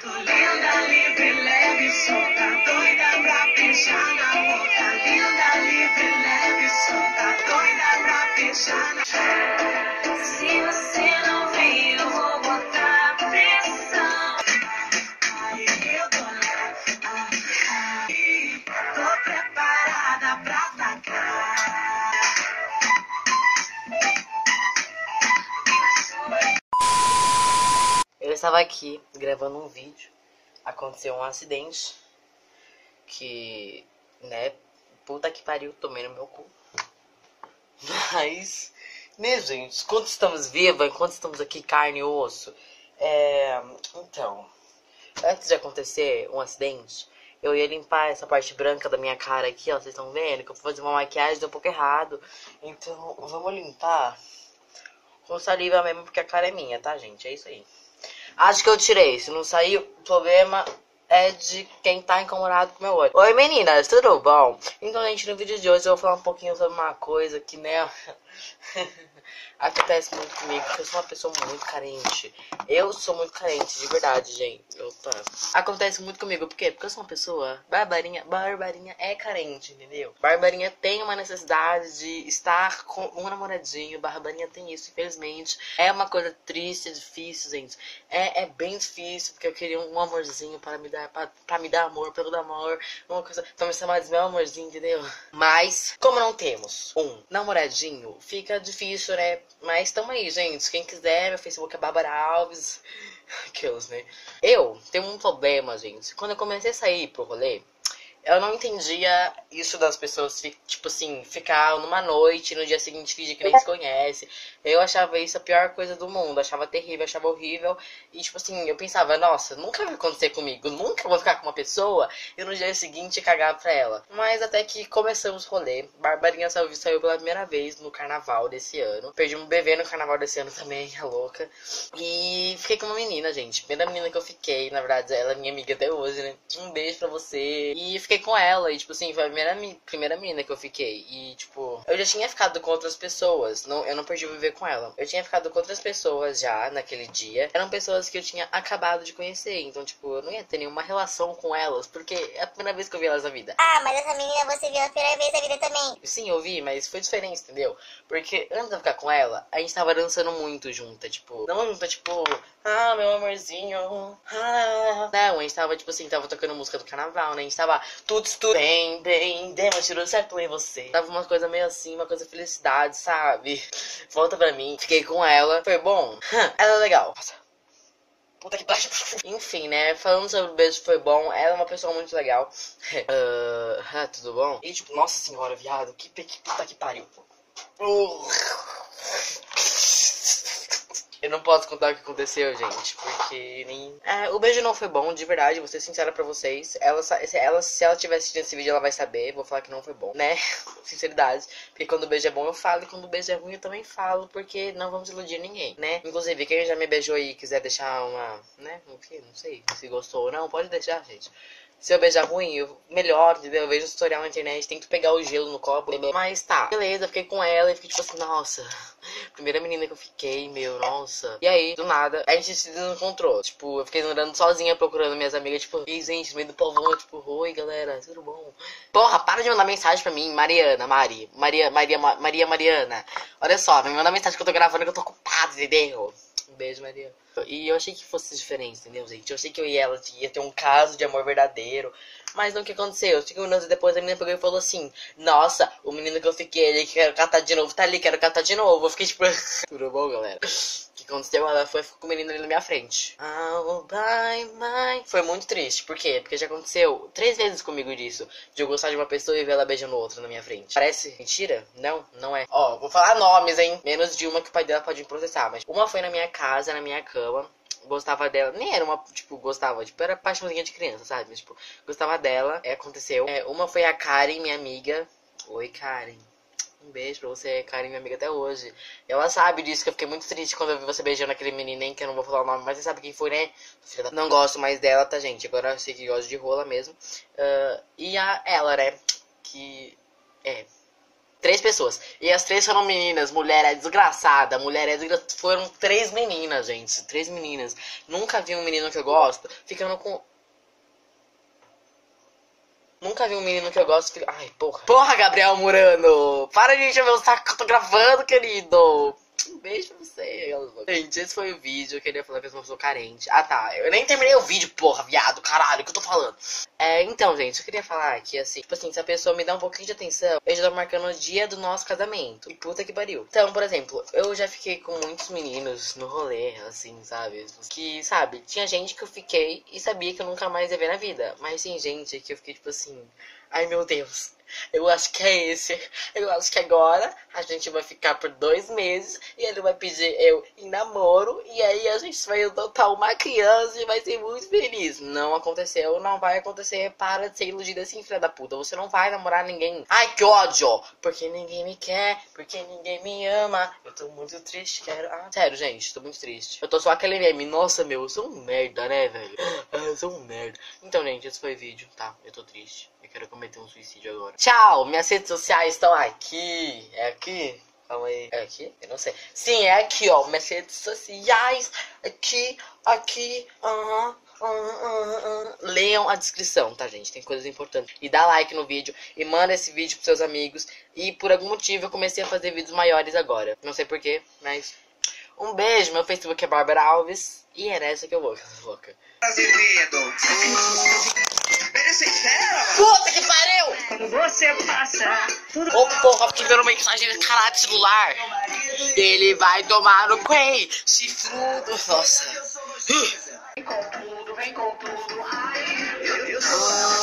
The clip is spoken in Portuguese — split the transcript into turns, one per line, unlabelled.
Tô linda, livre, leve, solta, doida pra pichar na boca. Linda, livre, leve, solta, doida pra pichar
estava aqui gravando um vídeo. Aconteceu um acidente. Que, né? Puta que pariu, tomei no meu cu. Mas, né, gente? Enquanto estamos vivos, enquanto estamos aqui carne e osso. É. Então, antes de acontecer um acidente, eu ia limpar essa parte branca da minha cara aqui, ó. Vocês estão vendo? Que eu fui fazer uma maquiagem, deu um pouco errado. Então, vamos limpar com saliva mesmo, porque a cara é minha, tá, gente? É isso aí. Acho que eu tirei. Se não saiu, o problema é de quem tá incomodado com meu olho. Oi meninas, tudo bom? Então, gente, no vídeo de hoje eu vou falar um pouquinho sobre uma coisa que, né, acontece muito comigo, porque eu sou uma pessoa muito carente. Eu sou muito carente, de verdade, gente. Opa. Acontece muito comigo, por quê? Porque eu sou uma pessoa, barbarinha, barbarinha é carente, entendeu? Barbarinha tem uma necessidade de estar com um namoradinho, barbarinha tem isso, infelizmente. É uma coisa triste, difícil, gente. É, é bem difícil, porque eu queria um amorzinho para me dar, pra, pra me dar amor, pelo amor, uma coisa, pra me chamar de meu amorzinho, entendeu? Mas, como não temos um namoradinho, fica difícil, né? Mas tamo aí, gente. Quem quiser, meu Facebook é Bárbara Alves. Aqueles, né? Eu tenho um problema, gente. Quando eu comecei a sair pro rolê, eu não entendia isso das pessoas, tipo assim, ficar numa noite e no dia seguinte fingir que nem se conhece. Eu achava isso a pior coisa do mundo, achava terrível, achava horrível. E tipo assim, eu pensava, nossa, nunca vai acontecer comigo, nunca vou ficar com uma pessoa e no dia seguinte cagar pra ela. Mas até que começamos o rolê, Barbarinha saiu, saiu pela primeira vez no carnaval desse ano. Perdi um bebê no carnaval desse ano também, a louca. E fiquei com uma menina, gente. Primeira menina que eu fiquei, na verdade, ela é minha amiga até hoje, né? Um beijo pra você. E fiquei com ela, e tipo assim, foi a primeira, primeira menina que eu fiquei. E tipo, eu já tinha ficado com outras pessoas. Não, eu não perdi o viver com ela. Eu tinha ficado com outras pessoas já naquele dia. Eram pessoas que eu tinha acabado de conhecer. Então, tipo, eu não ia ter nenhuma relação com elas, porque é a primeira vez que eu vi elas na vida.
Ah, mas essa menina você viu a primeira vez na vida também.
Sim, eu vi, mas foi diferente, entendeu? Porque antes de eu ficar com ela, a gente tava dançando muito junta, tipo, não junta, tipo, ah, meu amorzinho, ah. Não, a gente tava, tipo assim, tava tocando música do carnaval, né? A gente tava tudo, tudo bem, bem, demos, tirou certo em você. Tava uma coisa meio assim, uma coisa felicidade, sabe? Volta pra mim, fiquei com ela, foi bom. Ela é legal. Nossa. Puta que pariu. Enfim, né? Falando sobre o beijo foi bom. Ela é uma pessoa muito legal. Ah, tudo bom? E tipo, nossa senhora, viado, que, que puta que pariu. Uh. Eu não posso contar o que aconteceu, gente, porque nem. É, o beijo não foi bom, de verdade, vou ser sincera pra vocês. Ela, se ela, se ela tivesse assistido esse vídeo, ela vai saber. Vou falar que não foi bom, né? Sinceridade. Porque quando o beijo é bom, eu falo, e quando o beijo é ruim, eu também falo, porque não vamos iludir ninguém, né? Inclusive, quem já me beijou e quiser deixar uma. né? Que? Não sei se gostou ou não, pode deixar, gente. Se eu beijar ruim, eu melhor, entendeu? Eu vejo o tutorial na internet, tento pegar o gelo no copo. Mas tá, beleza, fiquei com ela e fiquei tipo assim, nossa, primeira menina que eu fiquei, meu, nossa. E aí, do nada, a gente se desencontrou. Tipo, eu fiquei andando sozinha procurando minhas amigas, tipo, e gente, no meio do povão, eu, tipo, oi galera, tudo bom? Porra, para de mandar mensagem pra mim, Mariana, Mari, Maria, Maria, Ma- Maria, Mariana. Olha só, me manda mensagem que eu tô gravando que eu tô ocupado, entendeu? Um beijo, Maria. E eu achei que fosse diferente, entendeu, gente? Eu achei que eu e ela ia ter um caso de amor verdadeiro. Mas não o que aconteceu. Cinco minutos depois a menina pegou e falou assim: Nossa, o menino que eu fiquei ali, que quero catar de novo, tá ali, quero catar de novo. Eu fiquei tipo, tudo bom, galera? Aconteceu? Ela foi com o menino ali na minha frente. Oh, bye, bye. Foi muito triste. Por quê? Porque já aconteceu três vezes comigo disso. De eu gostar de uma pessoa e ver ela beijando outra na minha frente. Parece mentira? Não, não é. Ó, vou falar nomes, hein? Menos de uma que o pai dela pode me processar. Mas uma foi na minha casa, na minha cama. Gostava dela. Nem era uma, tipo, gostava. Tipo, era paixãozinha de criança, sabe? Mas, tipo, gostava dela. É, aconteceu. É, uma foi a Karen, minha amiga. Oi, Karen. Um beijo pra você, Karen, minha amiga até hoje. Ela sabe disso, que eu fiquei muito triste quando eu vi você beijando aquele menininho, que eu não vou falar o nome, mas você sabe quem foi, né? Não gosto mais dela, tá, gente? Agora eu sei que gosto de rola mesmo. Ah, e a ela, né? Que. É. Três pessoas. E as três foram meninas. Mulher é desgraçada. Mulher é desgra... Foram três meninas, gente. Três meninas. Nunca vi um menino que eu gosto ficando com. Nunca vi um menino que eu gosto. Fica... Ai, porra. Porra, Gabriel Murano! Para de encher meu saco que eu tô gravando, querido! Beijo pra você. Gente, esse foi o vídeo. Eu queria falar que eu sou carente. Ah, tá. Eu nem terminei o vídeo, porra, viado. Caralho, o que eu tô falando? É, então, gente, eu queria falar que, assim, tipo assim, se a pessoa me dá um pouquinho de atenção, eu já tô marcando o dia do nosso casamento. E puta que pariu. Então, por exemplo, eu já fiquei com muitos meninos no rolê, assim, sabe? Que, sabe, tinha gente que eu fiquei e sabia que eu nunca mais ia ver na vida. Mas tem gente que eu fiquei, tipo assim, ai meu Deus. Eu acho que é esse. Eu acho que agora a gente vai ficar por dois meses e ele vai pedir eu em namoro e aí a gente vai adotar uma criança e vai ser muito feliz. Não aconteceu, não vai acontecer. Para de ser iludida assim, filha da puta. Você não vai namorar ninguém. Ai, que ódio! Porque ninguém me quer, porque ninguém me ama. Eu tô muito triste, quero. Ah, sério, gente, tô muito triste. Eu tô só aquele meme. Nossa, meu, eu sou um merda, né, velho? Eu sou um merda. Então, gente, esse foi o vídeo. Tá, eu tô triste. Eu quero cometer um suicídio agora. Tchau! Minhas redes sociais estão aqui. É aqui? Calma aí. É aqui? Eu não sei. Sim, é aqui, ó. Minhas redes sociais. Aqui, aqui. Aham. Uh uh -huh. Leiam a descrição, tá, gente? Tem coisas importantes. E dá like no vídeo. E manda esse vídeo pros seus amigos. E por algum motivo eu comecei a fazer vídeos maiores agora. Não sei porquê, mas. Um beijo. Meu Facebook é Bárbara Alves. E é nessa que eu vou, Puta que pariu!
Quando você passa, tudo.
Ô porra, vendo mensagem de caralho de celular. Ele vai tomar no Quay, chifrudo. Nossa.
Vem com tudo, vem com tudo. Ai, eu, eu sou.